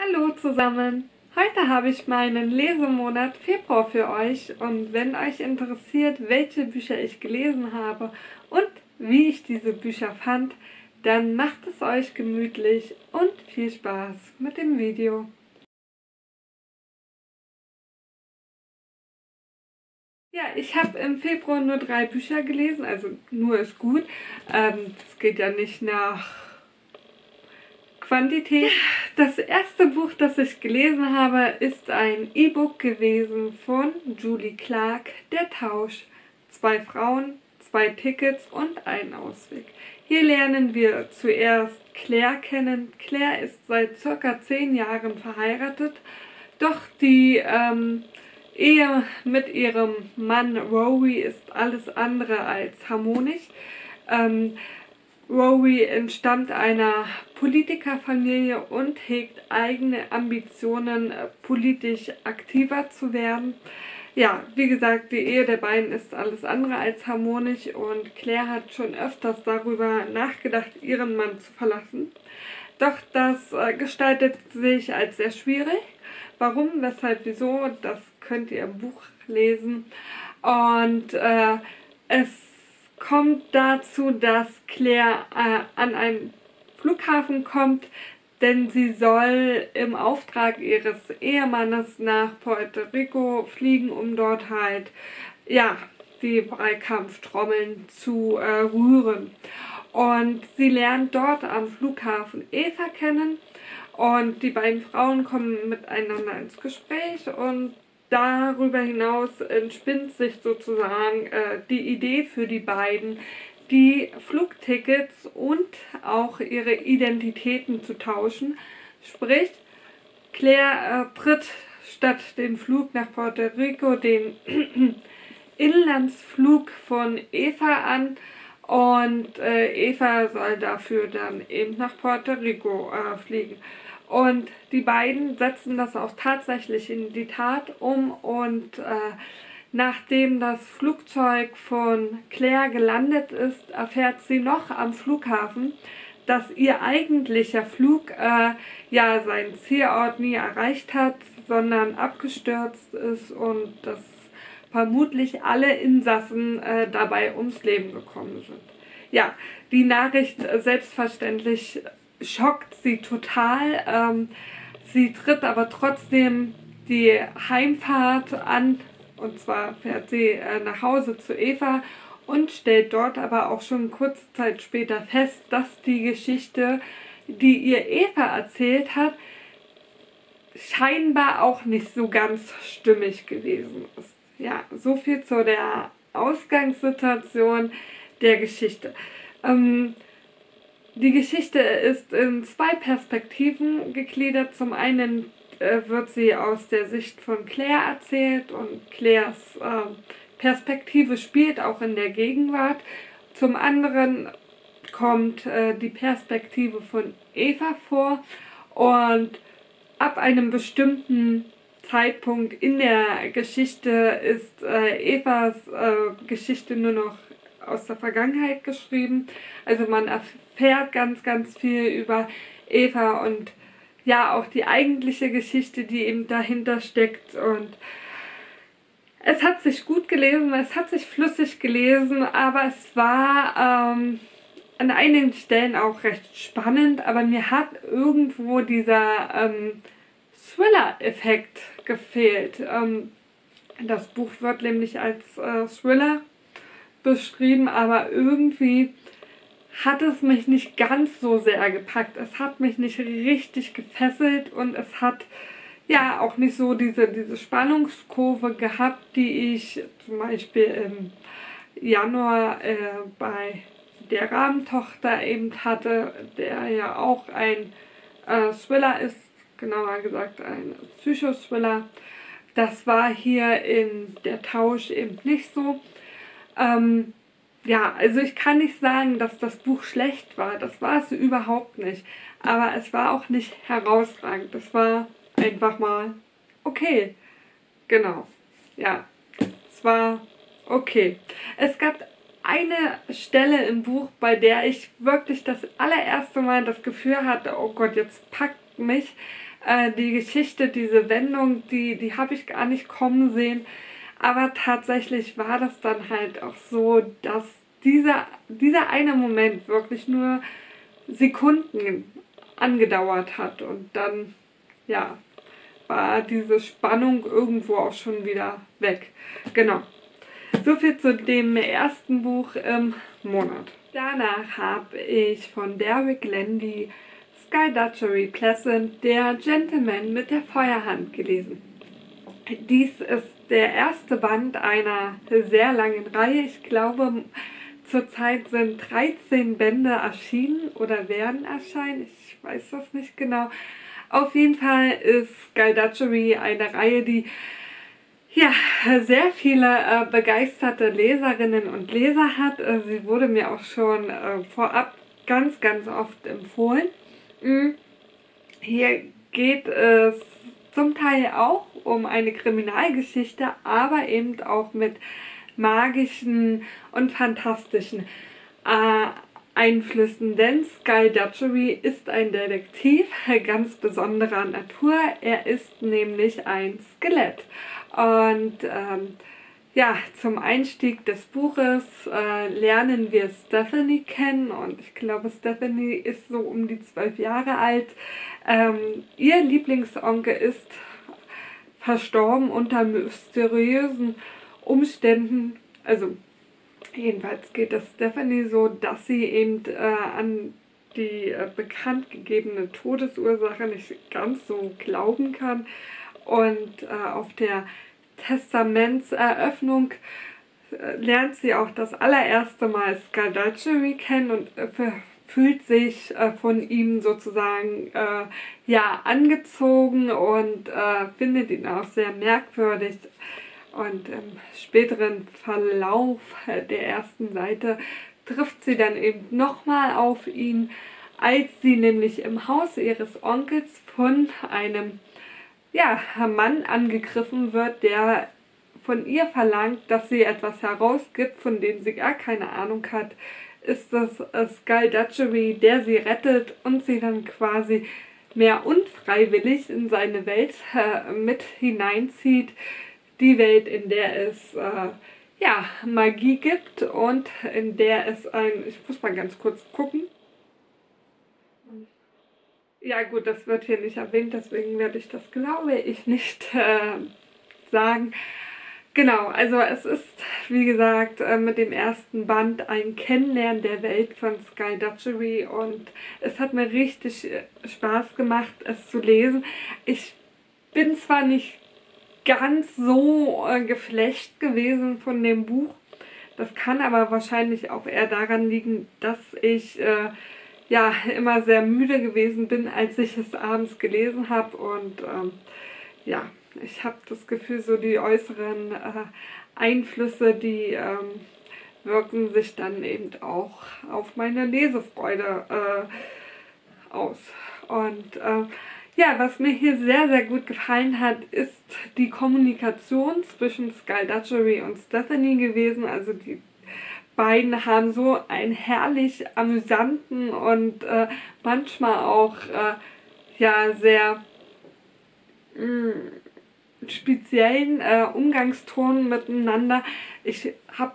Hallo zusammen! Heute habe ich meinen Lesemonat Februar für euch und wenn euch interessiert, welche Bücher ich gelesen habe und wie ich diese Bücher fand, dann macht es euch gemütlich und viel Spaß mit dem Video. Ja, ich habe im Februar nur drei Bücher gelesen, also nur ist gut. Ähm, das geht ja nicht nach Quantität. Das erste Buch, das ich gelesen habe, ist ein E-Book gewesen von Julie Clark, Der Tausch. Zwei Frauen, zwei Tickets und ein Ausweg. Hier lernen wir zuerst Claire kennen. Claire ist seit circa zehn Jahren verheiratet, doch die ähm, Ehe mit ihrem Mann Rowie ist alles andere als harmonisch. Ähm, Rowie entstammt einer Politikerfamilie und hegt eigene Ambitionen, politisch aktiver zu werden. Ja, wie gesagt, die Ehe der beiden ist alles andere als harmonisch und Claire hat schon öfters darüber nachgedacht, ihren Mann zu verlassen. Doch das äh, gestaltet sich als sehr schwierig. Warum, weshalb, wieso, das könnt ihr im Buch lesen. Und äh, es kommt dazu, dass Claire äh, an einen Flughafen kommt, denn sie soll im Auftrag ihres Ehemannes nach Puerto Rico fliegen, um dort halt, ja, die Wahlkampftrommeln zu äh, rühren. Und sie lernt dort am Flughafen Eva kennen und die beiden Frauen kommen miteinander ins Gespräch und darüber hinaus entspinnt sich sozusagen äh, die Idee für die beiden, die Flugtickets und auch ihre Identitäten zu tauschen. Sprich, Claire äh, tritt statt den Flug nach Puerto Rico den Inlandsflug von Eva an und äh, Eva soll dafür dann eben nach Puerto Rico äh, fliegen. Und die beiden setzen das auch tatsächlich in die Tat um und äh, nachdem das Flugzeug von Claire gelandet ist, erfährt sie noch am Flughafen, dass ihr eigentlicher Flug äh, ja seinen Zielort nie erreicht hat, sondern abgestürzt ist und dass vermutlich alle Insassen äh, dabei ums Leben gekommen sind. Ja, die Nachricht selbstverständlich schockt sie total. Ähm, sie tritt aber trotzdem die Heimfahrt an und zwar fährt sie äh, nach Hause zu Eva und stellt dort aber auch schon kurze Zeit später fest, dass die Geschichte, die ihr Eva erzählt hat, scheinbar auch nicht so ganz stimmig gewesen ist. Ja, so viel zu der Ausgangssituation der Geschichte. Ähm, die Geschichte ist in zwei Perspektiven gegliedert. Zum einen äh, wird sie aus der Sicht von Claire erzählt und Claires äh, Perspektive spielt auch in der Gegenwart. Zum anderen kommt äh, die Perspektive von Eva vor und ab einem bestimmten Zeitpunkt in der Geschichte ist äh, Evas Geschichte nur noch aus der Vergangenheit geschrieben. Also man erfährt ganz, ganz viel über Eva und ja auch die eigentliche Geschichte, die eben dahinter steckt. Und es hat sich gut gelesen, es hat sich flüssig gelesen, aber es war ähm, an einigen Stellen auch recht spannend, aber mir hat irgendwo dieser ähm, Thriller-Effekt gefehlt. Ähm, das Buch wird nämlich als äh, Thriller beschrieben, aber irgendwie hat es mich nicht ganz so sehr gepackt. Es hat mich nicht richtig gefesselt und es hat ja auch nicht so diese, diese Spannungskurve gehabt, die ich zum Beispiel im Januar äh, bei der Rahmentochter eben hatte, der ja auch ein äh, Thriller ist, genauer gesagt ein Psychothriller. Das war hier in der Tausch eben nicht so. Ähm, ja, also ich kann nicht sagen, dass das Buch schlecht war. Das war es überhaupt nicht. Aber es war auch nicht herausragend. Das war einfach mal okay. Genau. Ja, es war okay. Es gab eine Stelle im Buch, bei der ich wirklich das allererste Mal das Gefühl hatte, oh Gott, jetzt packt mich. Äh, die Geschichte, diese Wendung, die, die habe ich gar nicht kommen sehen. Aber tatsächlich war das dann halt auch so, dass dieser, dieser eine Moment wirklich nur Sekunden angedauert hat und dann, ja, war diese Spannung irgendwo auch schon wieder weg. Genau. So viel zu dem ersten Buch im Monat. Danach habe ich von Derek Landy Sky Dutchery Pleasant, der Gentleman mit der Feuerhand gelesen. Dies ist der erste Band einer sehr langen Reihe. Ich glaube, zurzeit sind 13 Bände erschienen oder werden erscheinen. Ich weiß das nicht genau. Auf jeden Fall ist Sky Dutchery eine Reihe, die ja, sehr viele äh, begeisterte Leserinnen und Leser hat. Äh, sie wurde mir auch schon äh, vorab ganz, ganz oft empfohlen. Mhm. Hier geht es zum Teil auch um eine Kriminalgeschichte, aber eben auch mit magischen und fantastischen äh, Einflüssen, denn Sky Dutchery ist ein Detektiv ganz besonderer Natur. Er ist nämlich ein Skelett. Und ähm, ja, zum Einstieg des Buches äh, lernen wir Stephanie kennen und ich glaube, Stephanie ist so um die zwölf Jahre alt. Ähm, ihr Lieblingsonkel ist verstorben unter mysteriösen Umständen. Also jedenfalls geht es Stephanie so, dass sie eben äh, an die äh, bekannt gegebene Todesursache nicht ganz so glauben kann und äh, auf der Testamentseröffnung äh, lernt sie auch das allererste Mal Skadachery kennen und äh, fühlt sich äh, von ihm sozusagen äh, ja angezogen und äh, findet ihn auch sehr merkwürdig. Und im späteren Verlauf der ersten Seite trifft sie dann eben nochmal auf ihn, als sie nämlich im Haus ihres Onkels von einem ja, Mann angegriffen wird, der von ihr verlangt, dass sie etwas herausgibt, von dem sie gar keine Ahnung hat, ist das Sky Dutchery, der sie rettet und sie dann quasi mehr unfreiwillig in seine Welt äh, mit hineinzieht. Die Welt, in der es äh, ja, Magie gibt und in der es ein, ich muss mal ganz kurz gucken, ja gut, das wird hier nicht erwähnt, deswegen werde ich das, glaube ich, nicht äh, sagen. Genau, also es ist, wie gesagt, äh, mit dem ersten Band ein Kennenlernen der Welt von Sky Dutchery und es hat mir richtig äh, Spaß gemacht, es zu lesen. Ich bin zwar nicht ganz so äh, geflecht gewesen von dem Buch, das kann aber wahrscheinlich auch eher daran liegen, dass ich äh, ja immer sehr müde gewesen bin, als ich es abends gelesen habe. Und ähm, ja, ich habe das Gefühl, so die äußeren äh, Einflüsse, die ähm, wirken sich dann eben auch auf meine Lesefreude äh, aus. Und äh, ja, was mir hier sehr, sehr gut gefallen hat, ist die Kommunikation zwischen Sky und Stephanie gewesen. Also die beiden haben so einen herrlich amüsanten und äh, manchmal auch äh, ja sehr mh, mm, speziellen äh, Umgangston miteinander. Ich habe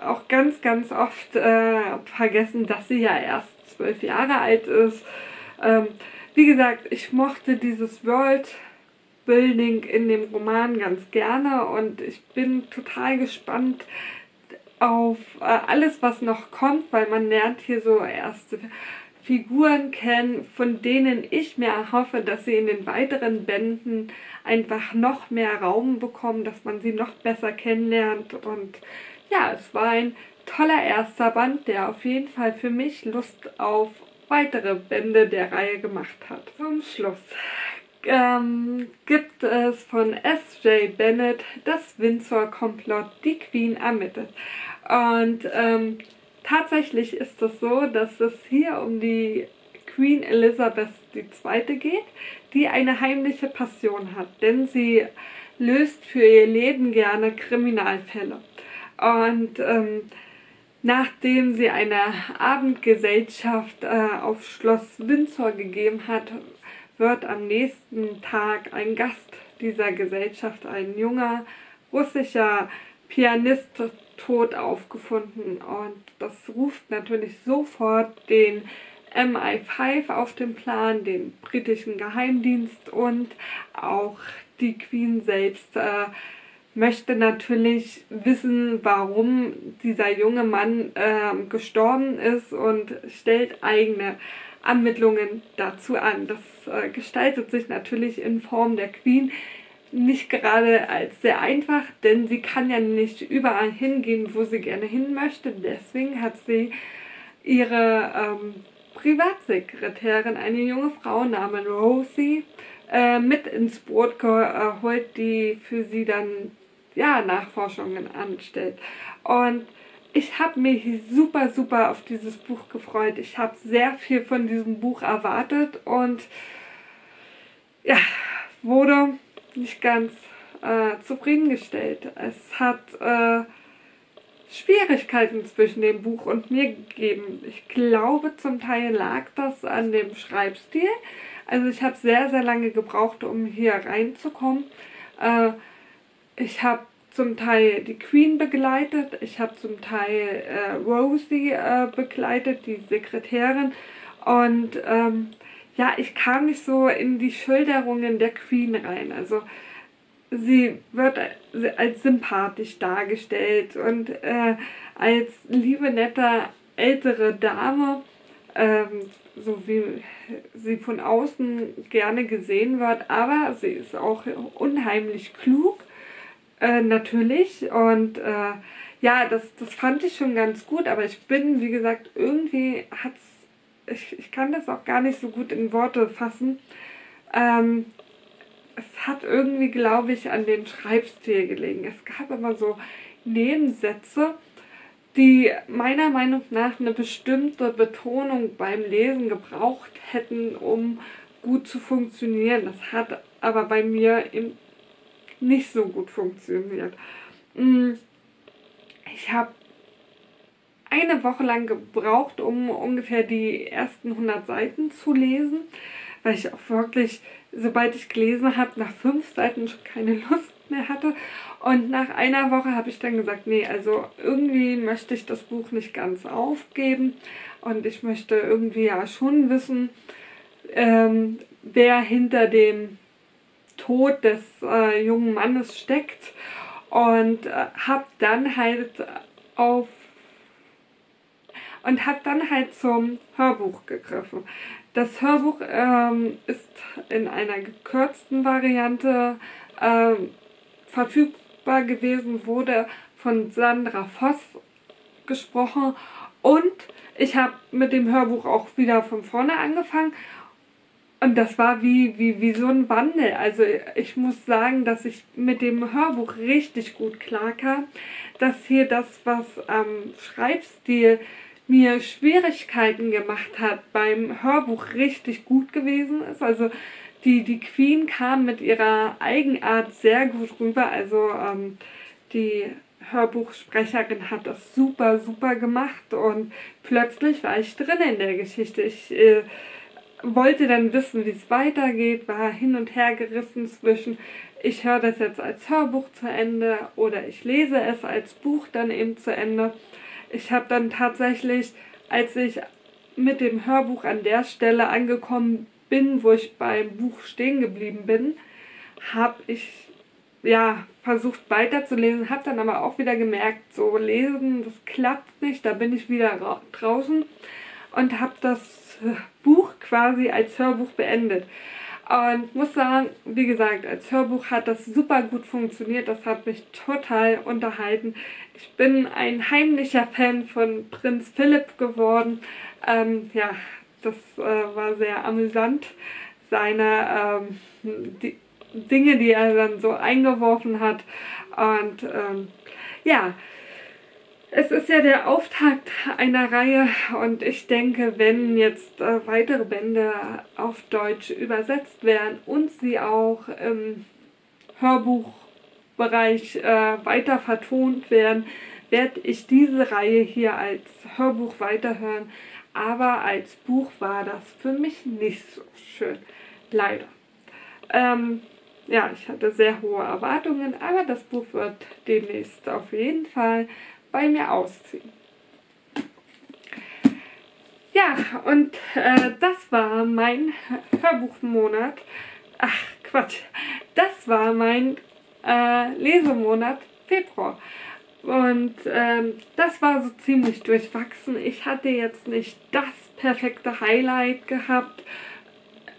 auch ganz, ganz oft äh, vergessen, dass sie ja erst zwölf Jahre alt ist. Ähm, wie gesagt, ich mochte dieses World Building in dem Roman ganz gerne und ich bin total gespannt, auf äh, alles, was noch kommt, weil man lernt hier so erste Figuren kennen, von denen ich mir erhoffe, dass sie in den weiteren Bänden einfach noch mehr Raum bekommen, dass man sie noch besser kennenlernt. Und ja, es war ein toller erster Band, der auf jeden Fall für mich Lust auf weitere Bände der Reihe gemacht hat. Zum Schluss ähm, gibt es von S.J. Bennett das Windsor-Komplott, die Queen ermittelt. Und ähm, tatsächlich ist es so, dass es hier um die Queen Elizabeth II. geht, die eine heimliche Passion hat, denn sie löst für ihr Leben gerne Kriminalfälle. Und ähm, nachdem sie eine Abendgesellschaft äh, auf Schloss Windsor gegeben hat, wird am nächsten Tag ein Gast dieser Gesellschaft, ein junger russischer Pianist, tot aufgefunden. Und das ruft natürlich sofort den MI5 auf den Plan, den britischen Geheimdienst und auch die Queen selbst äh, möchte natürlich wissen, warum dieser junge Mann äh, gestorben ist und stellt eigene Ermittlungen dazu an. Das äh, gestaltet sich natürlich in Form der Queen nicht gerade als sehr einfach, denn sie kann ja nicht überall hingehen, wo sie gerne hin möchte. Deswegen hat sie ihre ähm, Privatsekretärin, eine junge Frau namens Rosie, äh, mit ins Boot geholt, die für sie dann ja, Nachforschungen anstellt. Und ich habe mich super, super auf dieses Buch gefreut. Ich habe sehr viel von diesem Buch erwartet und ja, wurde nicht ganz äh, zufriedengestellt. Es hat äh, Schwierigkeiten zwischen dem Buch und mir gegeben. Ich glaube, zum Teil lag das an dem Schreibstil. Also ich habe sehr, sehr lange gebraucht, um hier reinzukommen. Äh, ich habe zum Teil die Queen begleitet, ich habe zum Teil äh, Rosie äh, begleitet, die Sekretärin. Und ähm, ja, ich kam nicht so in die Schilderungen der Queen rein. Also sie wird als sympathisch dargestellt und äh, als liebe, nette, ältere Dame, ähm, so wie sie von außen gerne gesehen wird, aber sie ist auch unheimlich klug äh, natürlich. Und äh, ja, das, das fand ich schon ganz gut, aber ich bin, wie gesagt, irgendwie hat's. Ich, ich kann das auch gar nicht so gut in Worte fassen. Ähm, es hat irgendwie, glaube ich, an dem Schreibstil gelegen. Es gab aber so Nebensätze, die meiner Meinung nach eine bestimmte Betonung beim Lesen gebraucht hätten, um gut zu funktionieren. Das hat aber bei mir im nicht so gut funktioniert. Mm, ich habe eine Woche lang gebraucht, um ungefähr die ersten 100 Seiten zu lesen, weil ich auch wirklich, sobald ich gelesen habe, nach fünf Seiten schon keine Lust mehr hatte. Und nach einer Woche habe ich dann gesagt, nee, also irgendwie möchte ich das Buch nicht ganz aufgeben und ich möchte irgendwie ja schon wissen, ähm, wer hinter dem Tod des äh, jungen Mannes steckt und äh, habe dann halt auf und habe dann halt zum Hörbuch gegriffen. Das Hörbuch ähm, ist in einer gekürzten Variante ähm, verfügbar gewesen, wurde von Sandra Voss gesprochen und ich habe mit dem Hörbuch auch wieder von vorne angefangen und das war wie, wie, wie so ein Wandel. Also ich muss sagen, dass ich mit dem Hörbuch richtig gut klarkam. Dass hier das, was am Schreibstil mir Schwierigkeiten gemacht hat, beim Hörbuch richtig gut gewesen ist. Also die, die Queen kam mit ihrer Eigenart sehr gut rüber. Also ähm, die Hörbuchsprecherin hat das super, super gemacht und plötzlich war ich drin in der Geschichte. Ich äh, wollte dann wissen, wie es weitergeht, war hin und her gerissen zwischen, ich höre das jetzt als Hörbuch zu Ende oder ich lese es als Buch dann eben zu Ende. Ich habe dann tatsächlich, als ich mit dem Hörbuch an der Stelle angekommen bin, wo ich beim Buch stehen geblieben bin, habe ich ja versucht weiterzulesen, habe dann aber auch wieder gemerkt, so lesen, das klappt nicht, da bin ich wieder draußen und habe das Buch quasi als Hörbuch beendet. Und muss sagen, wie gesagt, als Hörbuch hat das super gut funktioniert. Das hat mich total unterhalten. Ich bin ein heimlicher Fan von Prinz Philipp geworden. Ähm, ja, das äh, war sehr amüsant. Seine ähm, die Dinge, die er dann so eingeworfen hat. Und ähm, ja, es ist ja der Auftakt einer Reihe und ich denke, wenn jetzt äh, weitere Bände auf Deutsch übersetzt werden und sie auch im Hörbuchbereich äh, weiter vertont werden, werde ich diese Reihe hier als Hörbuch weiterhören. Aber als Buch war das für mich nicht so schön. Leider. Ähm, ja, ich hatte sehr hohe Erwartungen, aber das Buch wird demnächst auf jeden Fall bei mir ausziehen. Ja, und äh, das war mein Hörbuchmonat. Ach, Quatsch. Das war mein äh, Lesemonat Februar. Und ähm, das war so ziemlich durchwachsen. Ich hatte jetzt nicht das perfekte Highlight gehabt.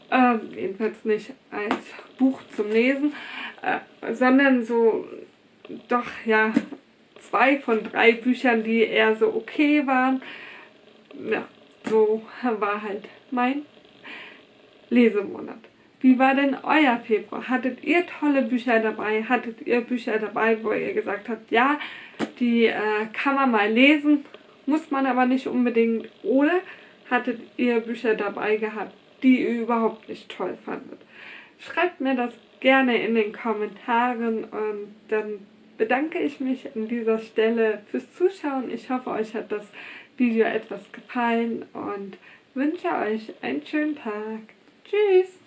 Äh, jedenfalls nicht als Buch zum Lesen, äh, sondern so doch ja zwei von drei Büchern, die eher so okay waren. Ja, so war halt mein Lesemonat. Wie war denn euer Februar? Hattet ihr tolle Bücher dabei? Hattet ihr Bücher dabei, wo ihr gesagt habt, ja, die äh, kann man mal lesen, muss man aber nicht unbedingt? Oder hattet ihr Bücher dabei gehabt, die ihr überhaupt nicht toll fandet? Schreibt mir das gerne in den Kommentaren und dann bedanke ich mich an dieser Stelle fürs Zuschauen. Ich hoffe, euch hat das Video etwas gefallen und wünsche euch einen schönen Tag. Tschüss!